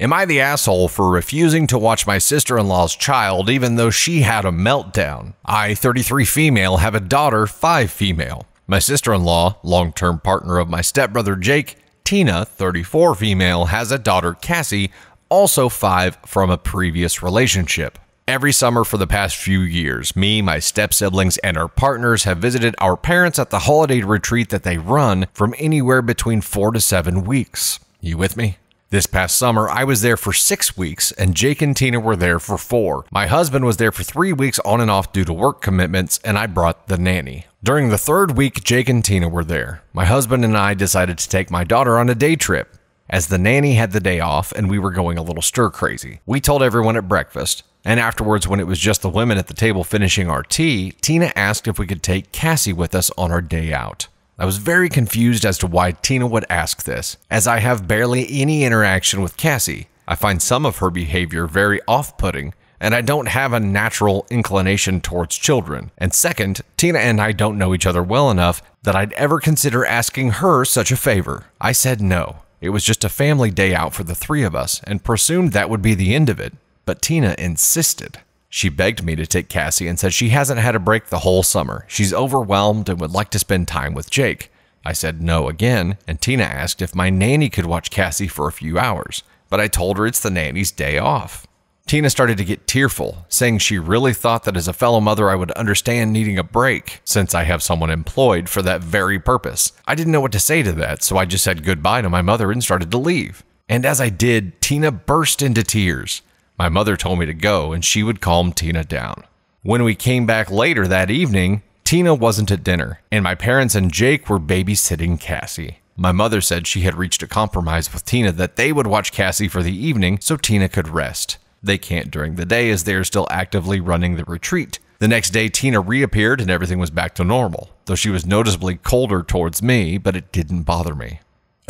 Am I the asshole for refusing to watch my sister in law's child even though she had a meltdown? I, 33 female, have a daughter, 5 female. My sister in law, long term partner of my stepbrother Jake, Tina, 34 female, has a daughter, Cassie, also 5 from a previous relationship. Every summer for the past few years, me, my step siblings, and our partners have visited our parents at the holiday retreat that they run from anywhere between four to seven weeks. You with me? This past summer, I was there for six weeks, and Jake and Tina were there for four. My husband was there for three weeks on and off due to work commitments, and I brought the nanny. During the third week, Jake and Tina were there. My husband and I decided to take my daughter on a day trip. As the nanny had the day off and we were going a little stir crazy, we told everyone at breakfast. And afterwards, when it was just the women at the table finishing our tea, Tina asked if we could take Cassie with us on our day out. I was very confused as to why Tina would ask this, as I have barely any interaction with Cassie. I find some of her behavior very off putting, and I don't have a natural inclination towards children. And second, Tina and I don't know each other well enough that I'd ever consider asking her such a favor. I said no. It was just a family day out for the three of us, and presumed that would be the end of it but Tina insisted. She begged me to take Cassie and said she hasn't had a break the whole summer. She's overwhelmed and would like to spend time with Jake. I said no again, and Tina asked if my nanny could watch Cassie for a few hours, but I told her it's the nanny's day off. Tina started to get tearful, saying she really thought that as a fellow mother I would understand needing a break, since I have someone employed for that very purpose. I didn't know what to say to that, so I just said goodbye to my mother and started to leave. And as I did, Tina burst into tears. My mother told me to go and she would calm Tina down. When we came back later that evening, Tina wasn't at dinner, and my parents and Jake were babysitting Cassie. My mother said she had reached a compromise with Tina that they would watch Cassie for the evening so Tina could rest. They can't during the day as they are still actively running the retreat. The next day, Tina reappeared and everything was back to normal, though she was noticeably colder towards me, but it didn't bother me.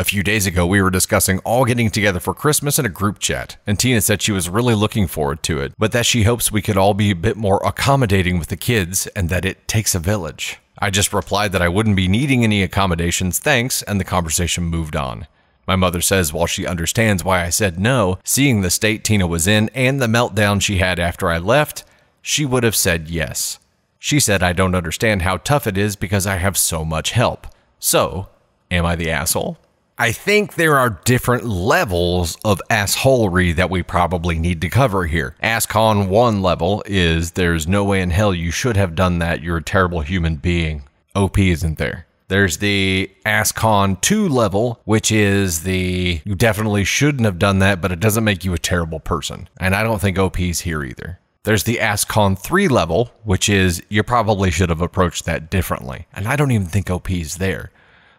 A few days ago, we were discussing all getting together for Christmas in a group chat, and Tina said she was really looking forward to it, but that she hopes we could all be a bit more accommodating with the kids and that it takes a village. I just replied that I wouldn't be needing any accommodations, thanks, and the conversation moved on. My mother says while she understands why I said no, seeing the state Tina was in and the meltdown she had after I left, she would have said yes. She said I don't understand how tough it is because I have so much help. So, am I the asshole? I think there are different levels of assholery that we probably need to cover here. AssCon 1 level is there's no way in hell you should have done that. You're a terrible human being. OP isn't there. There's the AssCon 2 level, which is the you definitely shouldn't have done that, but it doesn't make you a terrible person. And I don't think OP's here either. There's the AssCon 3 level, which is you probably should have approached that differently. And I don't even think OP's there.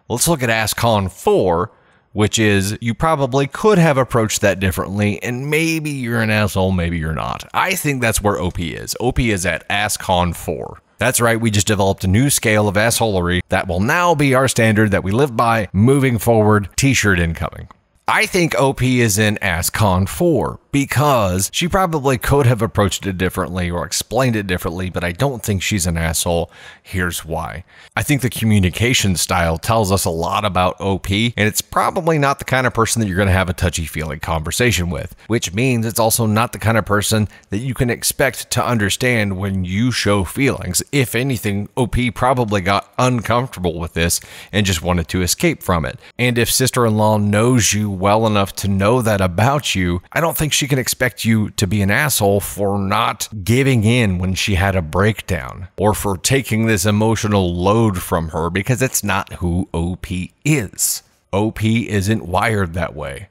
Let's look at AssCon 4, which is you probably could have approached that differently, and maybe you're an asshole, maybe you're not. I think that's where OP is. OP is at AssCon 4. That's right, we just developed a new scale of assholery that will now be our standard that we live by moving forward. T shirt incoming. I think OP is in AssCon 4 because she probably could have approached it differently or explained it differently, but I don't think she's an asshole. Here's why. I think the communication style tells us a lot about OP, and it's probably not the kind of person that you're going to have a touchy feely conversation with, which means it's also not the kind of person that you can expect to understand when you show feelings. If anything, OP probably got uncomfortable with this and just wanted to escape from it. And if sister in law knows you well enough to know that about you, I don't think she can expect you to be an asshole for not giving in when she had a breakdown or for taking this emotional load from her because it's not who OP is. OP isn't wired that way.